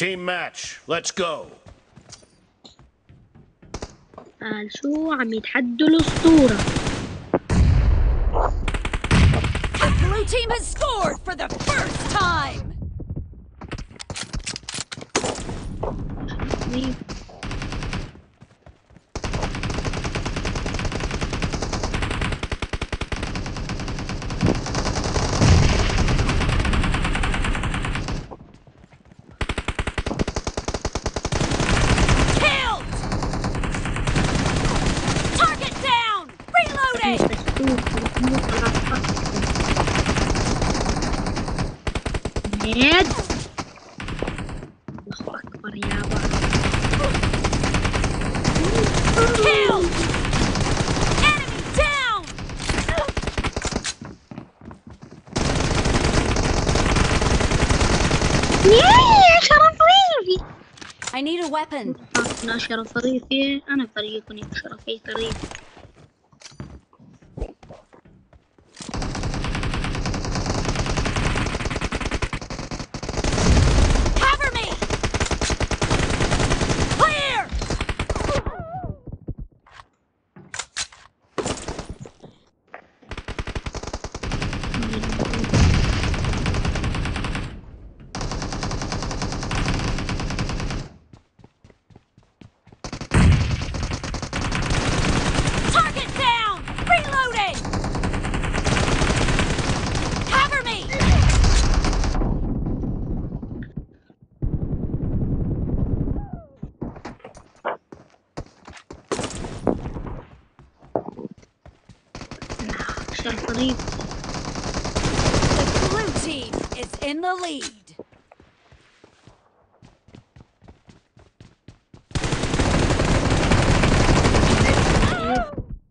Team match. Let's go. قال شو عم يتحدوا الأسطورة The blue team has scored for the first time! ناد الله أكبر يابا Killed! Enemy down! يا شرف ريفي I need a weapon. أنا شرف ريفي أنا فريقني شرفي ريفي The blue team is in the lead.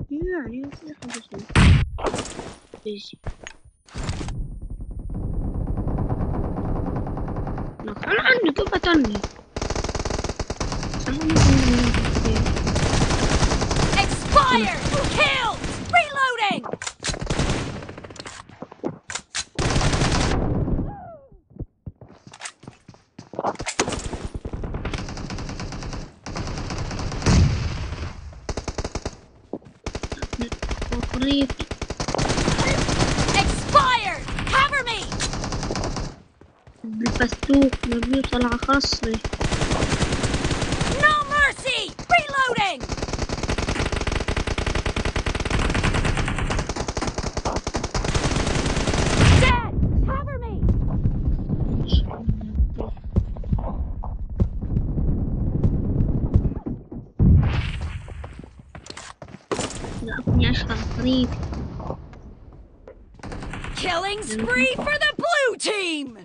Yeah, this is No, come on, go back on me. Someone! Kill! ميت الفستوق مبني طلع خصلي لا أبني أشرف ريفي Killing spree for the blue team!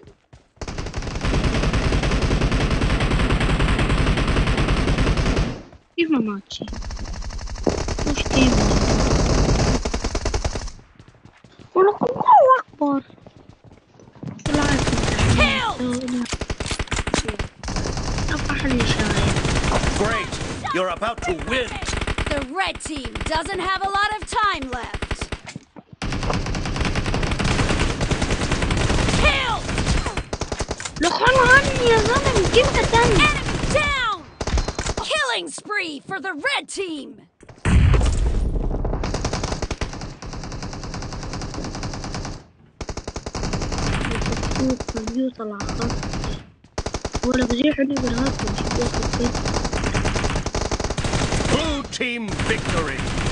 كيف ما ماتشي وش تيم ولك الله أكبر طلعت Killed! أفرح لي شايف Great. You're about to win. The red team doesn't have a lot of time left. Kill! لك أنا عني يا زلمة كيف أتني Enemy down! Killing spree for the red team! الفستوق نبيه طلع خصري ولا بزيح لي بالهاتف Team victory.